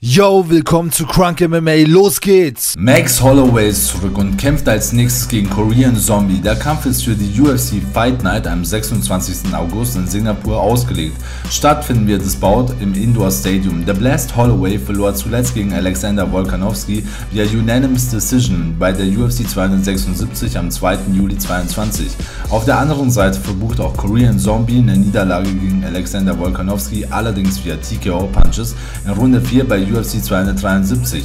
Yo, willkommen zu Crunk MMA, los geht's! Max Holloway ist zurück und kämpft als nächstes gegen Korean Zombie. Der Kampf ist für die UFC Fight Night am 26. August in Singapur ausgelegt. Stattfinden wird es baut im Indoor Stadium. Der Blast Holloway verlor zuletzt gegen Alexander Volkanovski via Unanimous Decision bei der UFC 276 am 2. Juli 2022. Auf der anderen Seite verbucht auch Korean Zombie eine Niederlage gegen Alexander Volkanovski, allerdings via TKO Punches in Runde 4 bei UFC 273.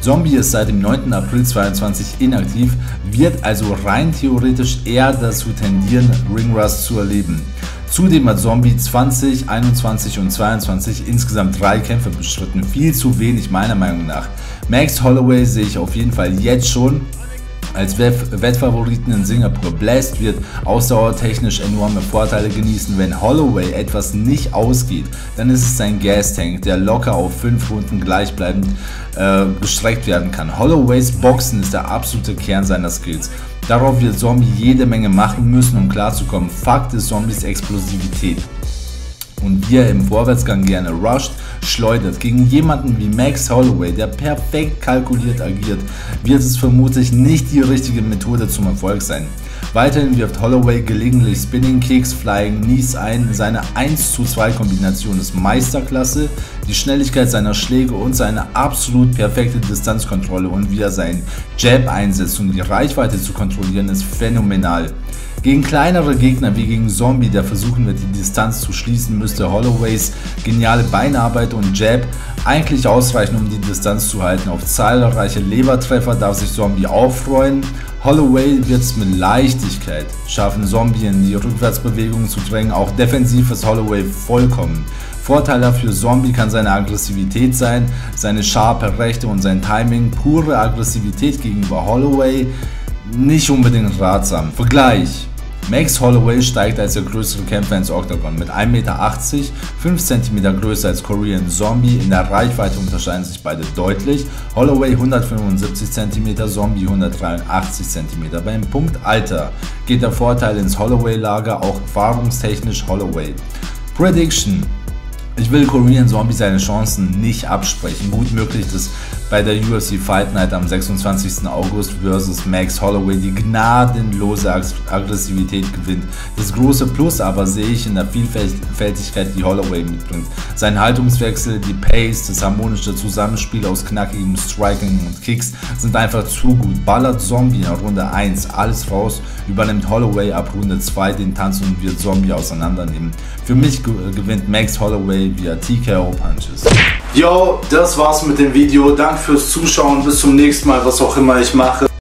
Zombie ist seit dem 9. April 2022 inaktiv, wird also rein theoretisch eher dazu tendieren, Ringrust zu erleben. Zudem hat Zombie 20, 21 und 22 insgesamt drei Kämpfe bestritten, viel zu wenig meiner Meinung nach. Max Holloway sehe ich auf jeden Fall jetzt schon als Wettfavoriten in Singapur. Blast wird ausdauertechnisch enorme Vorteile genießen. Wenn Holloway etwas nicht ausgeht, dann ist es sein Gas-Tank, der locker auf 5 Runden gleichbleibend äh, gestreckt werden kann. Holloways Boxen ist der absolute Kern seiner Skills. Darauf wird Zombie jede Menge machen müssen, um klarzukommen. Fakt ist Zombies Explosivität und wie er im Vorwärtsgang gerne rusht, schleudert. Gegen jemanden wie Max Holloway, der perfekt kalkuliert agiert, wird es vermutlich nicht die richtige Methode zum Erfolg sein. Weiterhin wirft Holloway gelegentlich Spinning Kicks, Flying Knees ein. Seine 1 zu 2 Kombination ist Meisterklasse. Die Schnelligkeit seiner Schläge und seine absolut perfekte Distanzkontrolle und wie er seinen Jab einsetzt, um die Reichweite zu kontrollieren, ist phänomenal. Gegen kleinere Gegner wie gegen Zombie, der versuchen wird, die Distanz zu schließen, müsste Holloways geniale Beinarbeit und Jab eigentlich ausreichen, um die Distanz zu halten. Auf zahlreiche Lebertreffer darf sich Zombie aufreuen. Holloway wird es mit Leichtigkeit schaffen, Zombie in die Rückwärtsbewegung zu drängen. Auch defensiv ist Holloway vollkommen. Vorteil für Zombie kann seine Aggressivität sein, seine scharfe Rechte und sein Timing. Pure Aggressivität gegenüber Holloway nicht unbedingt ratsam. Vergleich. Max Holloway steigt als der größere Kämpfer ins Octagon mit 1,80 Meter, 5 cm größer als Korean Zombie. In der Reichweite unterscheiden sich beide deutlich. Holloway 175 cm, Zombie 183 cm. Beim Punkt Alter geht der Vorteil ins Holloway-Lager, auch erfahrungstechnisch Holloway. Prediction ich will Korean Zombie seine Chancen nicht absprechen. Gut möglich, dass bei der UFC Fight Night am 26. August versus Max Holloway die gnadenlose Aggressivität gewinnt. Das große Plus aber sehe ich in der Vielfältigkeit, die Holloway mitbringt. Sein Haltungswechsel, die Pace, das harmonische Zusammenspiel aus knackigem Striking und Kicks sind einfach zu gut. Ballert Zombie in Runde 1 alles raus, übernimmt Holloway ab Runde 2 den Tanz und wird Zombie auseinandernehmen. Für mich gewinnt Max Holloway via TKO Punches. Yo, das war's mit dem Video. Danke fürs Zuschauen. Bis zum nächsten Mal, was auch immer ich mache.